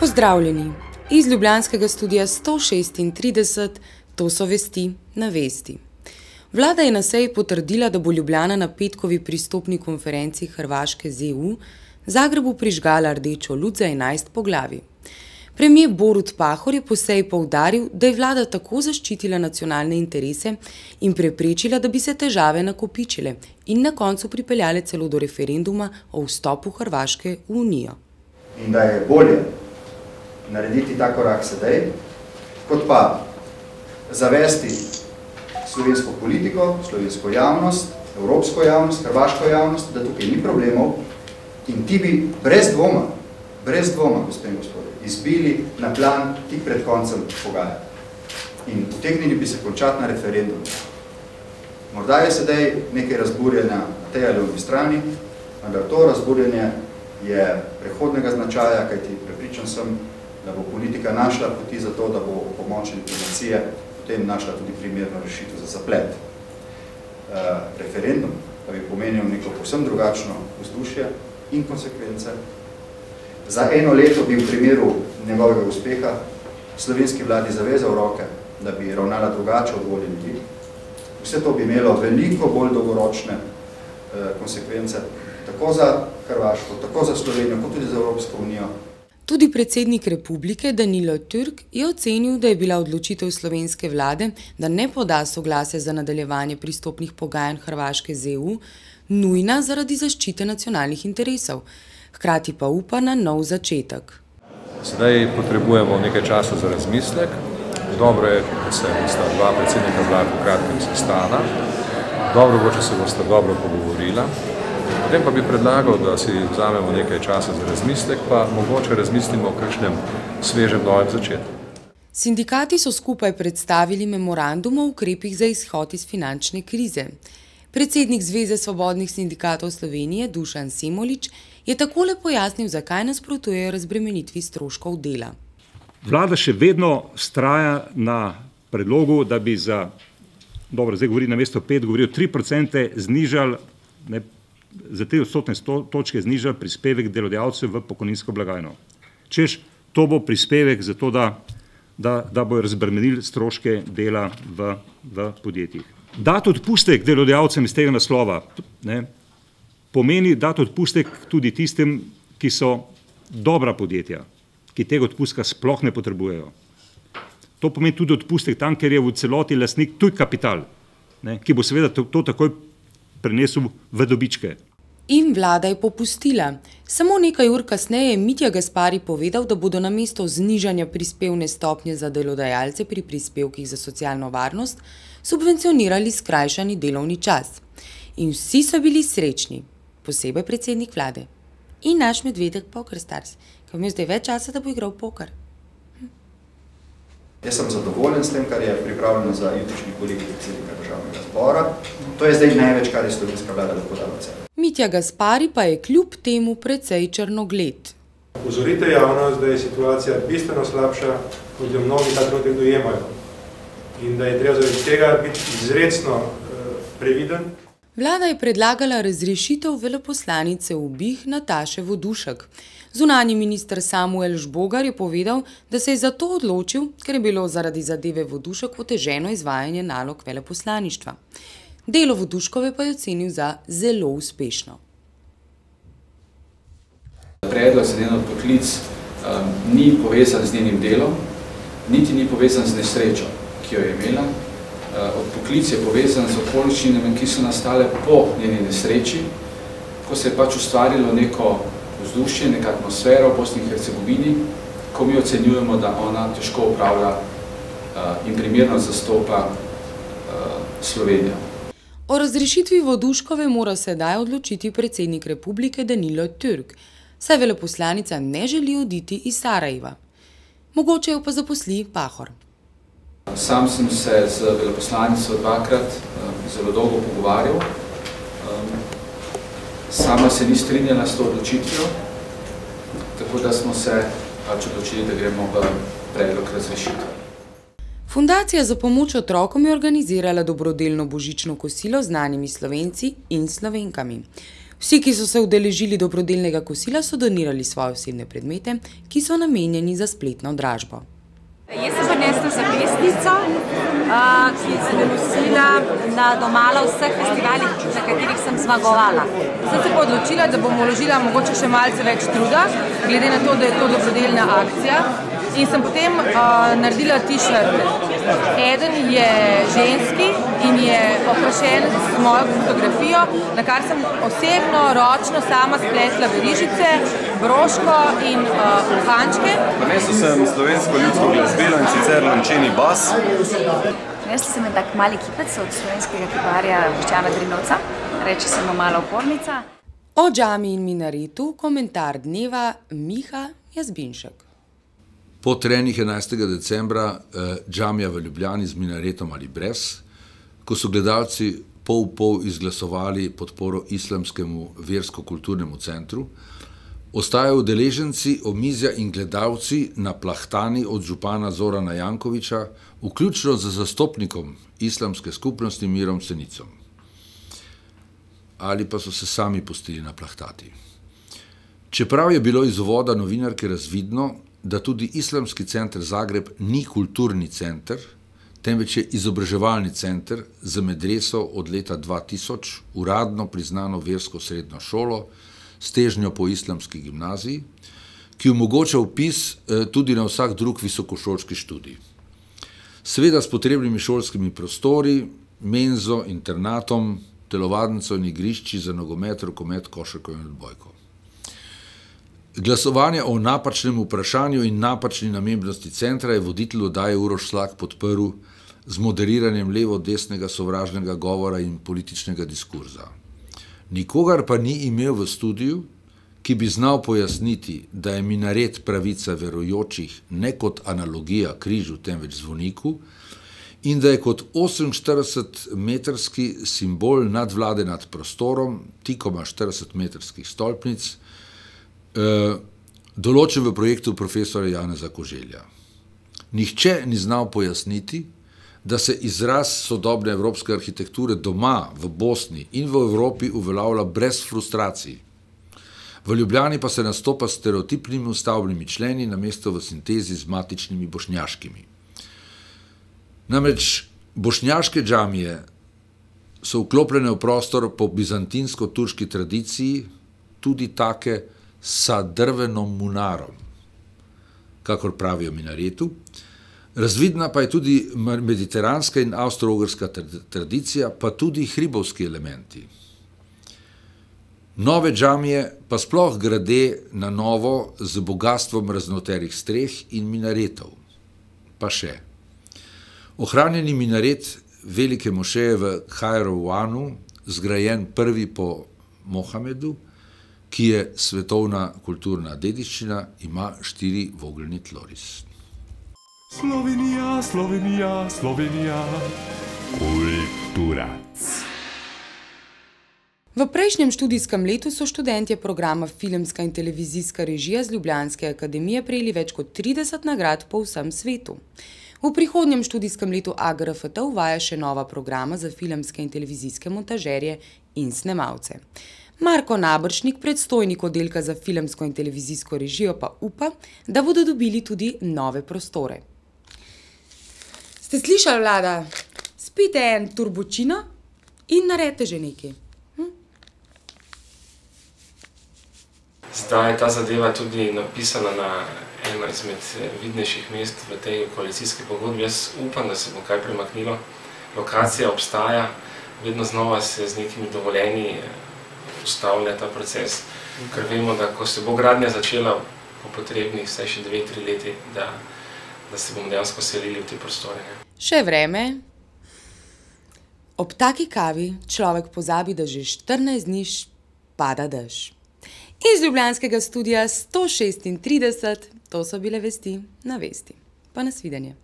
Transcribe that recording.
Pozdravljeni iz Ljubljanskega studia 136, to so vesti na vesti. Vlada je na seji potrdila, da bo Ljubljana na petkovi pristopni konferenci Hrvaške z EU Zagrebu prižgala rdečo luč za 11 poglavi. Premijer Borut Pahor je po seji poudaril, da je vlada tako zaščitila nacionalne interese in preprečila, da bi se težave nakopičile in na koncu pripeljale celo do referenduma o vstopu Hrvaške v Unijo. In da je bolje narediti ta korak sedaj, kot pa zavesti slovensko politiko, slovensko javnost, evropsko javnost, hrvaško javnost, da tukaj ni problemov in ti bi brez dvoma, brez dvoma, gospod in gospode, izbili na plan tik pred koncem pogaja. In utegnili bi se končati na referendum. Morda je sedaj nekaj razburjenja na tej ali obi strani, ampak to razburjenje je prehodnega značaja, kajti prepričan sem, da bo politika našla poti za to, da bo pomoč diplomacije potem našla tudi primerno rešitev za zaplet. Uh, referendum pa bi pomenil neko povsem drugačno vzdušje in konsekvence. Za eno leto bi v primeru njegovega uspeha slovenski vladi zavezal roke, da bi ravnala drugače od volje ljudi. Vse to bi imelo veliko bolj dolgoročne uh, konsekvence, tako za Hrvaško, tako za Slovenijo, kot tudi za Evropsko unijo. Tudi predsednik republike Danilo Türk je ocenil, da je bila odločitev slovenske vlade, da ne poda soglase za nadaljevanje pristopnih pogajanj Hrvaške z EU, nujna zaradi zaščite nacionalnih interesov, hkrati pa upa na nov začetek. Sedaj potrebujemo nekaj časa za razmislek. Dobro je, da se sta dva predsednika vlade v kratkem sestana. Dobro bo, če se bosta dobro pogovorila. Potem pa bi predlagal, da si vzamemo nekaj časa za razmislek, pa mogoče razmislimo o kakšnem svežem novem začetku. Sindikati so skupaj predstavili memorandum o ukrepih za izhod iz finančne krize. Predsednik Zveze svobodnih sindikatov Slovenije Dušan Semolič je takole pojasnil, zakaj nasprotujejo razbremenitvi stroškov dela. Vlada še vedno straja na predlogu, da bi za, dobro, zdaj govori na mesto 5, govori o 3% znižali ne, za te odstotne točke znižali prispevek delodajalcev v pokojninsko blagajno. Češ, to bo prispevek za to, da, da, da bojo razbremenili stroške dela v, v podjetjih. Dati odpustek delodajalcem iz tega naslova ne, pomeni dati odpustek tudi tistim, ki so dobra podjetja, ki tega odpustka sploh ne potrebujejo. To pomeni tudi odpustek tam, ker je v celoti lastnik tuj kapital, ne, ki bo seveda to, to takoj prenesel v dobičke. In vlada je popustila. Samo nekaj ur kasneje je Mitja Gaspari povedal, da bodo na mesto znižanja prispevne stopnje za delodajalce pri prispevkih za socialno varnost subvencionirali skrajšani delovni čas. In vsi so bili srečni, posebej predsednik vlade. In naš medvedek Poker Stars, ki ima zdaj več časa, da bo igral poker. Jaz sem zadovoljen s tem, kar je pripravljeno za jutrišnji kolegi predsednika državnega zbora. To je zdaj največ, kar je slovenska vlada lahko dala vse. Mitja Gaspari pa je kljub temu precej črnogled. Upozorite javnost, da je situacija bistveno slabša, kot jo mnogi ta trenutek dojemajo. In da je treba zaradi tega biti izredno uh, previden. Vlada je predlagala razrešitev veleposlanice v BIH Nataše Vodušek. Zunanji minister Samuel Žbogar je povedal, da se je za to odločil, ker je bilo zaradi zadeve Vodušek oteženo izvajanje nalog veleposlaništva. Delo Voduškove pa je ocenil za zelo uspešno. Predlog za njeno poklic um, ni povezan z njenim delom, niti ni povezan z nesrečo, ki jo je imela. Uh, poklic je povezan z okoličinami, ki so nastale po njeni nesreči, ko se je pač ustvarilo neko vzdušje, neka atmosfera v Bosni in Hercegovini, ko mi ocenjujemo, da ona težko upravlja uh, in primerno zastopa uh, Slovenijo. O razrešitvi Voduškove mora sedaj odločiti predsednik republike Danilo Türk, saj veleposlanica ne želi oditi iz Sarajeva. Mogoče jo pa zaposli Pahor. Sam sem se z veleposlanico dvakrat um, zelo dolgo pogovarjal. Um, sama se ni strinjala s to odločitvijo, tako da smo se pač odločili, da gremo v predlog razrešitve. Fundacija za pomoč otrokom je organizirala dobrodelno božično kosilo z znanimi slovenci in slovenkami. Vsi, ki so se udeležili dobrodelnega kosila, so donirali svoje osebne predmete, ki so namenjeni za spletno dražbo. Jaz sem prinesla zapestnico, ki sem jo nosila na domala vseh festivalih, na katerih sem zmagovala. Sem se odločila, da bom vložila mogoče še malce več truda, glede na to, da je to dobrodelna akcija. In sem potem uh, naredila t-shirt. Eden je ženski in je okrašen s mojo fotografijo, na kar sem osebno, ročno sama spletla verižice, broško in uh, uhančke. Nanesel sem slovensko ljudsko glasbilo in sicer Lančeni bas. Nesla sem en tak mali kipec od slovenskega kiparja Boščana Drinovca, reče se mu mala opornica. O džami in minaretu komentar dneva Miha Jazbinšek. Po trenih 11. decembra eh, džamija v Ljubljani z minaretom ali brez, ko so gledalci pol pol izglasovali podporo islamskemu versko-kulturnemu centru, ostajajo udeleženci, omizja in gledalci na plahtani od župana Zorana Jankoviča, vključno z zastopnikom islamske skupnosti Mirom Senicom. Ali pa so se sami pustili naplahtati. Čeprav je bilo iz uvoda novinarke razvidno, da tudi Islamski center Zagreb ni kulturni center, temveč je izobraževalni center za medreso od leta 2000, uradno priznano versko srednjo šolo, s težnjo po islamski gimnaziji, ki omogoča upis tudi na vsak drug visokošolski študij. Seveda s potrebnimi šolskimi prostori, menzo, internatom, telovadnico in igrišči za nogomet, rokomet, košarko in odbojko. Glasovanje o napačnem vprašanju in napačni namembnosti centra je voditelj oddaje Uroš Slak podprl z moderiranjem levo-desnega sovražnega govora in političnega diskurza. Nikogar pa ni imel v studiu, ki bi znal pojasniti, da je minaret pravica verujočih ne kot analogija križu, temveč zvoniku, in da je kot 48-metrski simbol nadvlade nad prostorom, tikoma 40-metrskih stolpnic, določen v projektu profesora Janeza Koželja. Nihče ni znal pojasniti, da se izraz sodobne evropske arhitekture doma, v Bosni in v Evropi uveljavlja brez frustracij. V Ljubljani pa se nastopa s stereotipnimi stavbnimi členi namesto v sintezi z matičnimi bošnjaškimi. Namreč bošnjaške džamije so vklopljene v prostor po bizantinsko-turški tradiciji, tudi take sa drvenom munarom, kakor pravijo minaretu. Razvidna pa je tudi mediteranska in avstro-ogrska tradicija, pa tudi hribovski elementi. Nove džamije pa sploh grade na novo z bogastvom raznoterih streh in minaretov. Pa še. Ohranjeni minaret velike mošeje v Kajrovanu, zgrajen prvi po Mohamedu, ki je svetovna kulturna dediščina, ima štiri vogelni tloris. Slovenija, Slovenija, Slovenija, kultura. V prejšnjem študijskem letu so študentje programa Filmska in televizijska režija z Ljubljanske akademije prejeli več kot 30 nagrad po vsem svetu. V prihodnjem študijskem letu AGRFT uvaja še nova programa za filmske in televizijske montažerje in snemalce. Marko Nabršnik, predstojnik oddelka za filmsko in televizijsko režijo, pa upa, da bodo dobili tudi nove prostore. Ste slišali, Vlada? Spijte en turbočino in naredite že nekaj. Zdaj je ta zadeva tudi napisana na eno izmed vidnejših mest v tej koalicijski pogodbi. Jaz upam, da se bo kaj premaknilo. Lokacija obstaja, vedno znova se z nekimi dovoljenji ustavlja ta proces, ker vemo, da ko se bo gradnja začela po potrebnih vsaj še dve, tri leti, da, da se bomo dejansko selili v te prostore. Še vreme. Ob taki kavi človek pozabi, da že 14 dni pada dež. Iz ljubljanskega studia sto šestintrideset, to so bile vesti na vesti. Pa nasvidenje.